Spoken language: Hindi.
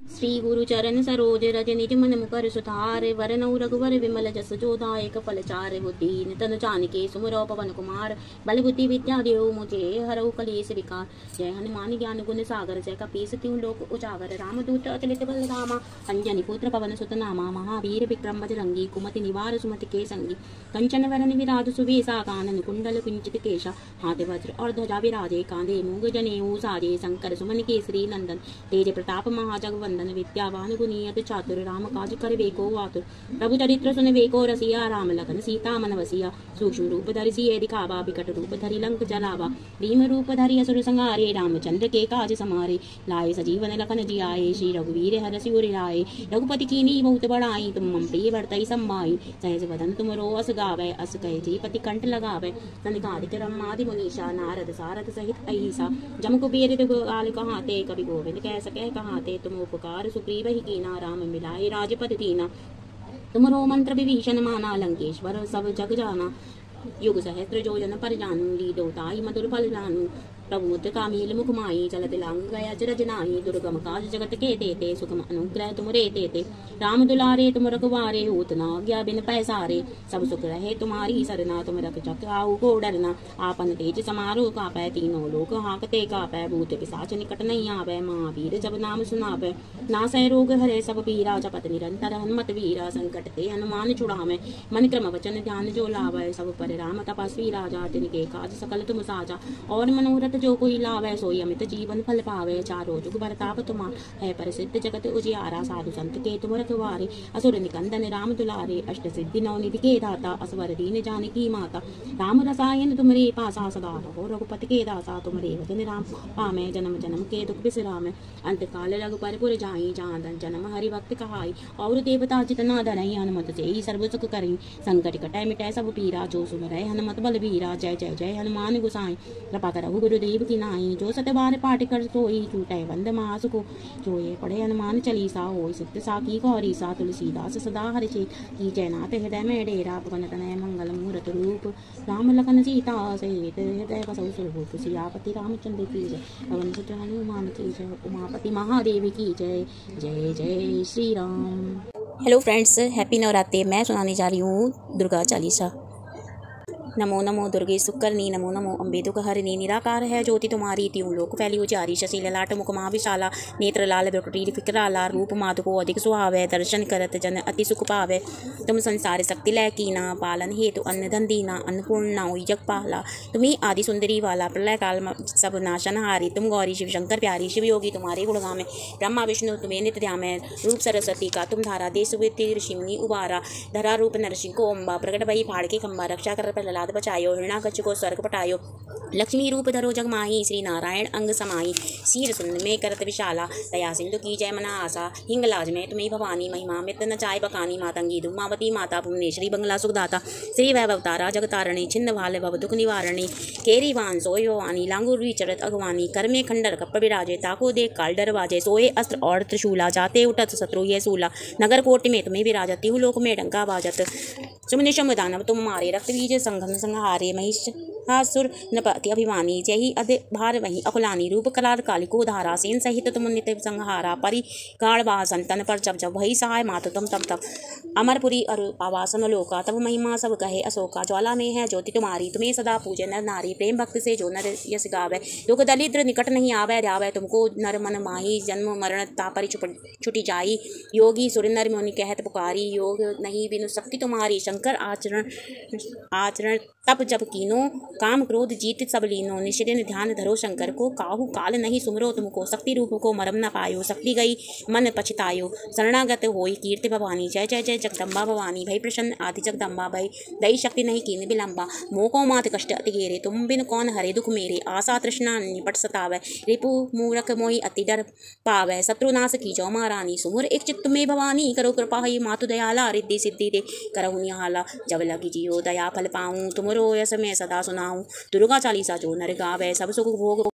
रज निज मन मुकर सुधार, वरनौ रघुवर विमल जस जो दायक फल चार हो दीन। तन जानिके सुमरो पवन कुमार, बल बुद्धि विद्या देव मुझे हरऊ कलेश विकार। जय हनुमान ज्ञान गुण सागर, जय कपीस त्यों लोक उजागर। राम दूत अतलित बल रामा अंजनी पुत्र पवन सुत नामा। महावीर विक्रम बजरंगी, कुमति निवार सुमति के संगी। कंचन वरन विराज सुवेशा, कानन कुंडल कुंचित केशा। हाथ वज्र और ध्वजा विराजे, कांधे मूंग जनेऊ साजे, शंकर सुमन केसरी नंदन। तेज प्रताप महाजगवंदन वंदन विद्यावान गुनी अति चातुर, राम काज कर वेको आतुर। प्रभु चरित्र सुन वेको रसिया, राम लखन सीता मन वसिया। सूक्ष्म रूप धरि सिए दिखावा विकट रूप धरि लंक जलावा। भीम रूप धरि असुर संहारे, रामचंद्र के काज समारे। लाए सजीवन लखन जियाए, श्री रघुवीर हर सिर राय रघुपति की नी बहुत बड़ाई तुम मम प्रिय वर्तई सम्माई सहज वदन तुम रो अस गावे, अस कहे जी पति कंठ लगावे। सनिकादिक रमादि मुनीषा, नारद सारद सहित अहिसा। जम कुबेर गाल कहाते, कवि गोविंद कह सके कहाते, तुम उपकार उपकार सुग्रीव ही कीना, राम मिलाए राजपद दीना। तुमरो मंत्र विभीषण माना, लंकेश्वर सब जग जाना। युग सहस्त्र जोजन पर जानू, लीलो ताई मधुर फल जानू। प्रभुत कामील मुखमाई चलत लांग दुर्गम काज जगत के देते सुखम अनुग्रह तुम रे देते राम दुलारे तुम रखवारे होत ना गया बिन पैसारे सब सुख रहे तुम्हारी सरना तुम रख चक आओ को डरना आपन तेज समारो का पै तीनों लोग हाकते का पै भूत पिसाच निकट नहीं आवे महावीर जब नाम सुनावे ना सह रोग हरे सब पीरा जपत निरंतर हनुमत वीरा संकट ते हनुमान छुड़ावे मन क्रम वचन ध्यान जो लावे सब पर राम तपस्वी राजा तिनके काज सकल तुम साजा और मनोरथ जो कोई लावे सोई अमित, जीवन फल पावे चारो जुग बरताप तुमा है प्रसिद्ध जगत उजियारा, साधु संत के तुम रखवारे। असुर निकंदन, राम दुलारे, अष्ट सिद्धि नवनिधि के दाता, असवर दीन जानकी माता। राम रसायन तुमरे पासा सदा रहो, रघुपति के दासा तुमरे वचन राम। पामे जन्म जन्म के दुख बिसरामे। अंत काल रघुपर पुर जाई जान जन्म हरि भक्त कहाई। और देवता जितना धरई, हनुमत ही सर्व सुख करी। संकट कटाय मिटाय सब पीरा, जो सुन रहे हनुमत बल बीरा जय जय जय, हनुमान गुसाई। कृपा करहु गुरुदेव देव की नाई जो सतबार पाठ कर सोई छूटे वंद मास को जो ये पढ़े हनुमान चलीसा हो सत्य साकी गौरी सा तुलसीदास सदा हरिचे की जयनाथ हृदय में डेरा पवन तनय मंगल मूर्त रूप राम लखन सीता सहित हृदय बसौ सियापति रामचंद्र की जय पवन हनुमान की जय उमापति महादेव की जय जय जय Shri Ram hello friends happy Navratri मैं सुनाने जा रही हूँ दुर्गा चालीसा नमो नमो दुर्गे सुकरनी नमो नमो अम्बे हरिणी निराकार है ज्योति तुम्हारी, त्यों लोक फैली उचारी शशि ललाट मुख महाविशाला नेत्र लाल बिकटी फिकराला रूप, माधु को अधिक सुहावे। दर्शन करत जन अति सुख पावे। तुम संसार शक्ति लय कीना, पालन हेतु अन्न धन दीना, अन्नपूर्णा जग पाला। तुम्ही आदि सुंदरी वाला प्रलय काल सब नाशन हारी। तुम गौरी, शिव, शंकर प्यारी, शिव योगी तुम्हारे गुणगा में। ब्रह्मा, विष्णु, तुम्हें नित्य ध्या में। रूप सरस्वती का तुम धारा, देश ऋषिमुनि उबारा। धरा, रूप, नरसिंह को अम्बा। प्रकट भई फाड़ के खम्बा रक्षा कर प्रहलाद प्रहलाद बचायो हिरणाकच्छ को स्वर्ग पटायो लक्ष्मी रूप धरो जग माही श्री नारायण अंग समाई सीर सुन में करत विशाला, दया सिंधु की जय मना आशा, हिंगलाज में तुम्हें भवानी, महिमा मित न चाय बकानी मातंगी, धूमावती, माता श्री बंगला सुखदाता, श्री वैभवतारा, जगतारणी छिन्न भाल भव, दुख निवारणी, केरी वान, सोय भवानी लांगुर चरत अगवानी कर में खंडर कप विराजे, ताको देख काल डर बाजे सोए अस्त्र और त्रिशूला, जाते उठत शत्रु ये सूला, नगर कोट में तुम्हें विराजत लोक में डंका बाजत सुमनिशम दानव तुम मारे, रक्त बीज संघन संहारे महिष सुर नपति अभिमानी। जय अध भार वही अकुलानी रूप कलार कालिको धारा सेन सहित तुम नित्य संहारा। परि गाढ़वा संतन पर जब जब वही सहाय मात तुम तब तब। अमरपुरी अरु आवासन लोका। तब महिमा सब कहे अशोका। ज्वाला में है ज्योति तुम्हारी तुम्हें सदा पूजे नर नारी। प्रेम भक्त से जो नर यश गावे। दुख दलिद्र निकट नहीं आवे जावे तुमको नर मन माही। जन्म मरण तापरि छुटी जाई। योगी सुर नर मुनि कहत पुकारी। योग नहीं बिनु शक्ति तुम्हारी। शंकर आचरण आचरण तब जब कीनो। काम क्रोध जीत सब लीनो। निश्चिन ध्यान धरो शंकर को। काहू काल नहीं सुमरो तुमको। शक्ति रूप को मरम न पायो। शक्ति गई मन पछतायो। शरणागत होई कीर्ति भवानी। जय जय जय जगदम्बा भवानी। भई प्रसन्न आदि जगदम्बा। भई दई शक्ति नहीं कीन विलंबा। मोको मात कष्ट अति गेरे तुम बिन कौन हरे दुख मेरे। आशा तृष्णा निपट सतावे। रिपु मूरख मोहि अति डर पावे। शत्रुनाश की जो महारानी। सुमुर एक चित्त में भवानी। करो कृपा ही मातु दयाला। रिद्धि सिद्धि दे। करहु निहाला। जब लगी जियो दया फल पाऊँ। तुमरो यस में सदा အောင်ဒုရကချာလီစာဂျိုနာရကပဲဆဘဆုကဘော